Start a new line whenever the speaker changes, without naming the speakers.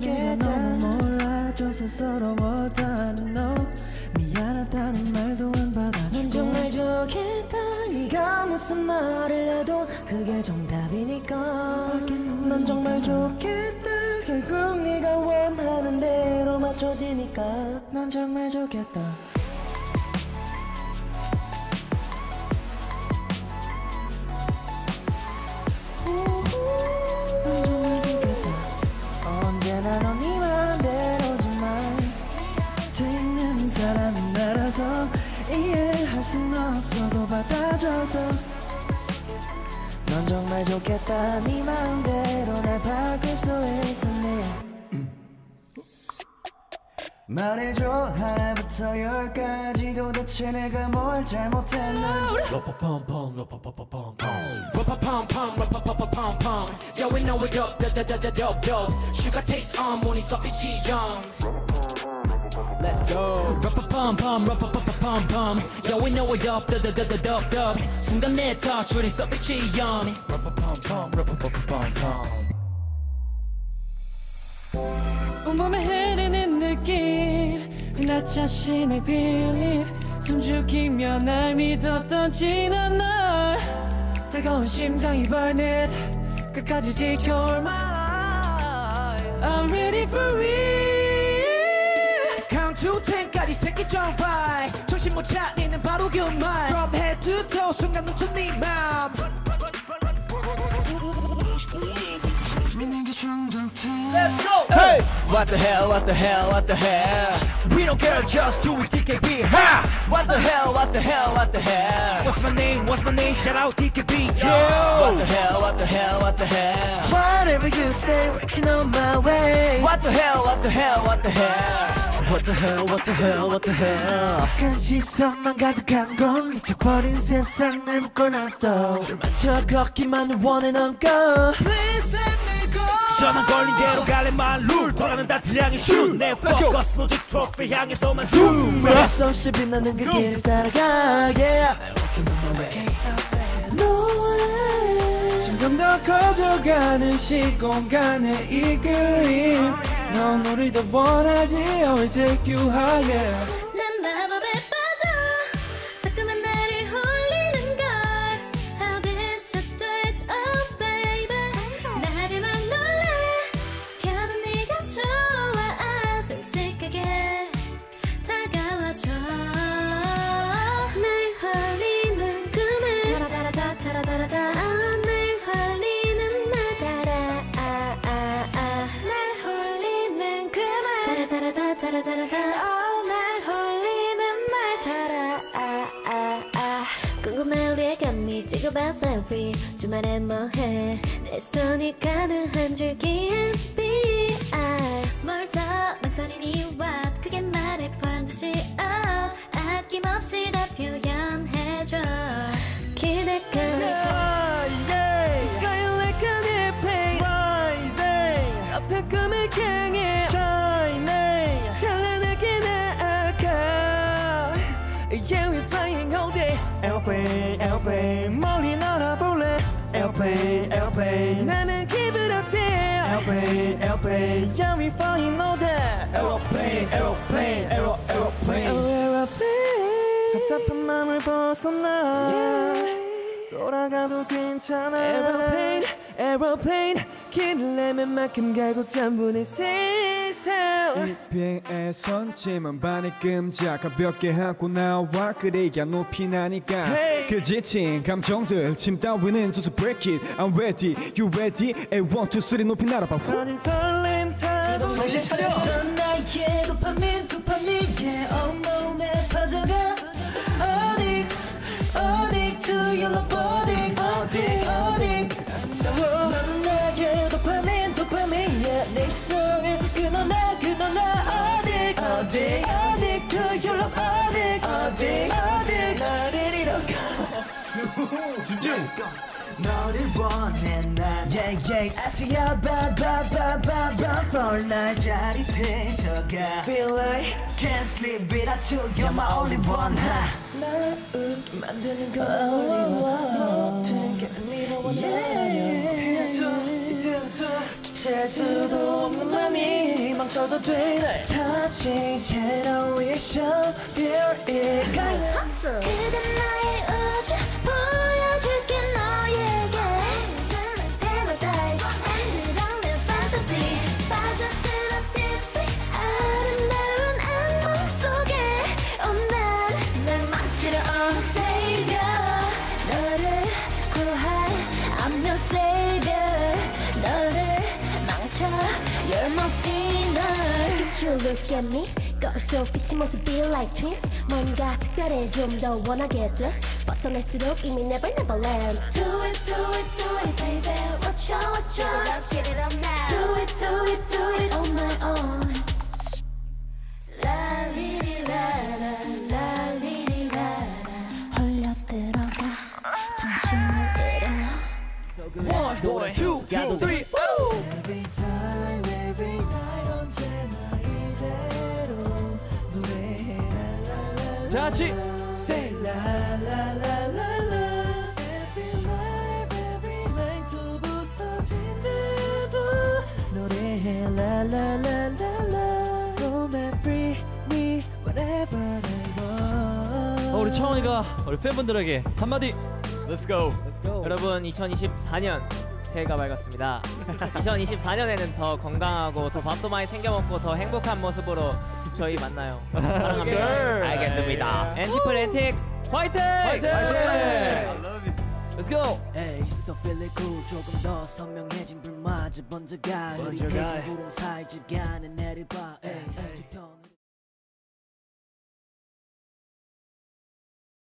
내가 너무 몰라줘서 서러워하는 너. 미안하다는 말도 안 받아줘
넌 정말 좋겠다. 네가 무슨 말을 해도 그게 정답이니까. 넌 정말 좋겠다. 결국 네가 원하는 대로 맞춰지니까.
넌 정말 좋겠다 받아줘서
넌 정말 좋겠다 네 마음대로 날 바꿀 수 있었네
말해줘 하나부터 열까지 도대체 내가 뭘 잘못했는지
Roppa-pom-pom, roppa-pom-pom-pom. Roppa-pom-pom, roppa-pom-pom-pom. Yeah, we know it up, dope. Sugar taste on, so itchy young. Let's go. Roppa-pom-pom, roppa-pom-pom-pom. Yeah, we know it up, da da da da dope dope. 순간 내 young. Roppa-pom-pom, roppa-pom-pom-pom.
온몸에 흐르는 느낌 나 자신을 빌립 숨죽이며 날 믿었던 지난 날 뜨거운 심장이 burning 끝까지 지켜올 my life I'm ready for real
to ten까지 새끼 jump high 정신 못 차리는 바로 그말 From head to toe 순간 놓쳐 네맘
믿는 게 중독돼
Hey! What the hell, what the hell, what the hell? We don't care, just do it, DKB, ha! What the hell, what the hell, what the hell?
What's my name, what's my name, shout out DKB
What
Yo
the hell, what the hell, what the hell?
Whatever you say working on my way
What the hell, what the hell, what the hell?
What the hell, what the hell, what the hell?
한 시선만 가득한 건 미쳐버린 세상 날 묶어놨어 줄 맞춰 걷기만 원해 넌 go Please let me go.
저만 걸린 대로 갈래 말룰. 돌아가는 다트 향해 슛내 포커스 오직 트로피 향해서만 zoom.
말할 수 없이 빛나는 그 길을 따라가. Yeah. No way
점점 더 커져가는 시공간의 이 그림 넌 우리 더 원하지 I will take you higher
난 마법에 그말 타라다라다 타라다라다 어, 날 홀리는 말 타라. 아, 아, 아. 궁금해 우리의 감미 찍어봐 셀피 주말에 뭐해? 내 손이 가능한 줄기에 B.I. 멀쩡 망설이니 와 크게 말해 보란 듯이. oh, 아낌없이 다 표현해줘. 기대감을
Shine Airplane airplane 멀리 날아볼래 Airplane airplane 나는 keep it up there Airplane airplane Yeah we flying all day Aeroplane aeroplane aero aeroplane Aeroplane 답답한 맘을 벗어나 돌아가도 괜찮아 Aeroplane, aeroplane 길을 내면 만큼 갈고 잠분의 세상
이 비행에선 지만 반의 끔작 가볍게 하고 나와 그래야 높이 나니까
Hey!
그 지친 감정들 짐 따위는 just break it I'm ready, you ready? A one, two, three 높이 날아봐 후.
어린 설렘 타도
정신 차려
너를 원해 난 yeah yeah 아시아 바바바바바 널 짜릿해져가 Feel like can't sleep without you You're my only one 날 웃게 만드는 건 only one 못해 미워와 나를 이때부터 주체할 수도 없는 맘이
써도 돼 touching zero reaction here it comes
그댄 나의 우주 look at me 거울 속 비친 모습 be like twins 뭔가 특별해 좀 더 원하게 돼 벗어날수록 이미 never never land Do it do it do it baby Watch out watch out Get it up now Do it do it do it on my own La li li la la la li li la la 홀려 들어가 정신을 잃어
one two two three 다 같이
Say la la la la la Every life every night 또 부서진대도 노래해 la la la la la From every me whatever I want
어, 우리 차원이가 우리 팬분들에게 한마디
Let's go. 여러분 2024년 새해가 밝았습니다. 2024년에는 더 건강하고 더 밥도 많이 챙겨 먹고 더 행복한 모습으로 저희 만나요. 사랑합니다.
알겠습니다
엔티플 엔틱스 화이팅!
화이팅! Let's go!
Hey, so feel it cool 조금 더 선명해진 불마저 번져가 흐릿해진 구름 사이 지간에 내려봐 Hey,